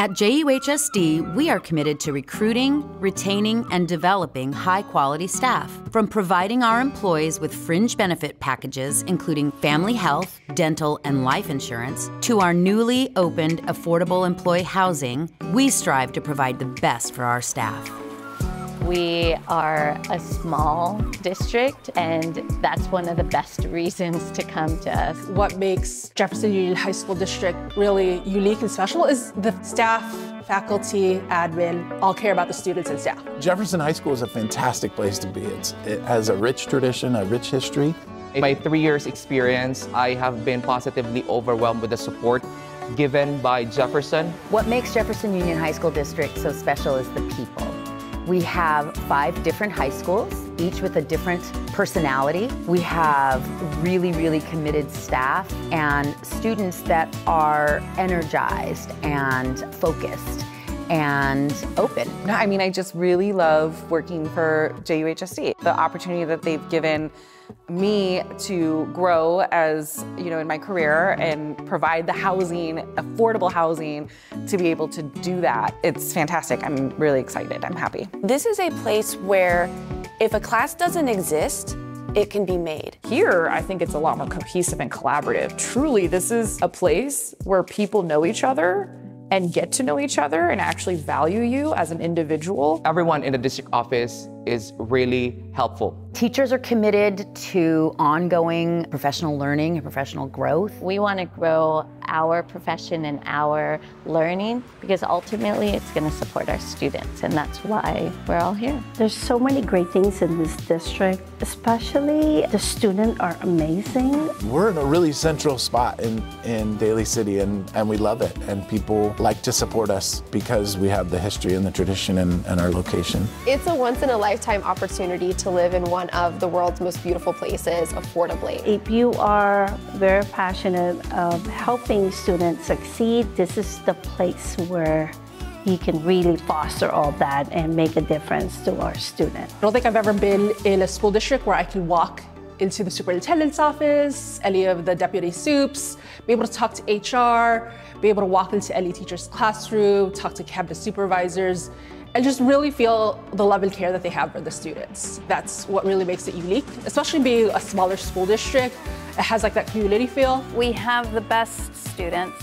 At JUHSD, we are committed to recruiting, retaining, and developing high quality staff. From providing our employees with fringe benefit packages, including family health, dental, and life insurance, to our newly opened affordable employee housing, we strive to provide the best for our staff. We are a small district, and that's one of the best reasons to come to us. What makes Jefferson Union High School District really unique and special is the staff, faculty, admin, all care about the students and staff. Jefferson High School is a fantastic place to be. It's, it has a rich tradition, a rich history. In my three years experience, I have been positively overwhelmed with the support given by Jefferson. What makes Jefferson Union High School District so special is the people. We have five different high schools, each with a different personality. We have really, really committed staff and students that are energized and focused and open. I mean, I just really love working for JUHSD. The opportunity that they've given me to grow as, you know, in my career and provide the housing, affordable housing to be able to do that. It's fantastic. I'm really excited. I'm happy. This is a place where if a class doesn't exist, it can be made. Here, I think it's a lot more cohesive and collaborative. Truly, this is a place where people know each other and get to know each other and actually value you as an individual. Everyone in the district office is really helpful. Teachers are committed to ongoing professional learning and professional growth. We want to grow our profession and our learning because ultimately it's going to support our students, and that's why we're all here. There's so many great things in this district, especially the students are amazing. We're in a really central spot in, in Daly City, and, and we love it. And people like to support us because we have the history and the tradition and, and our location. It's a once in a lifetime opportunity to live in one of the world's most beautiful places affordably. If you are very passionate of helping students succeed, this is the place where you can really foster all that and make a difference to our students. I don't think I've ever been in a school district where I can walk into the superintendent's office, any of the deputy soups, be able to talk to HR, be able to walk into any teacher's classroom, talk to campus supervisors, and just really feel the love and care that they have for the students. That's what really makes it unique, especially being a smaller school district. It has like that community feel. We have the best students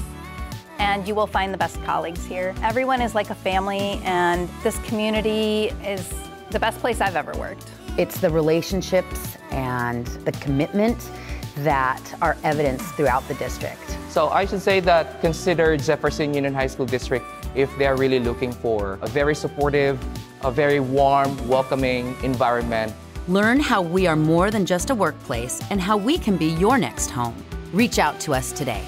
and you will find the best colleagues here. Everyone is like a family and this community is the best place I've ever worked. It's the relationships and the commitment that are evidenced throughout the district. So I should say that consider Jefferson Union High School District if they are really looking for a very supportive, a very warm, welcoming environment. Learn how we are more than just a workplace and how we can be your next home. Reach out to us today.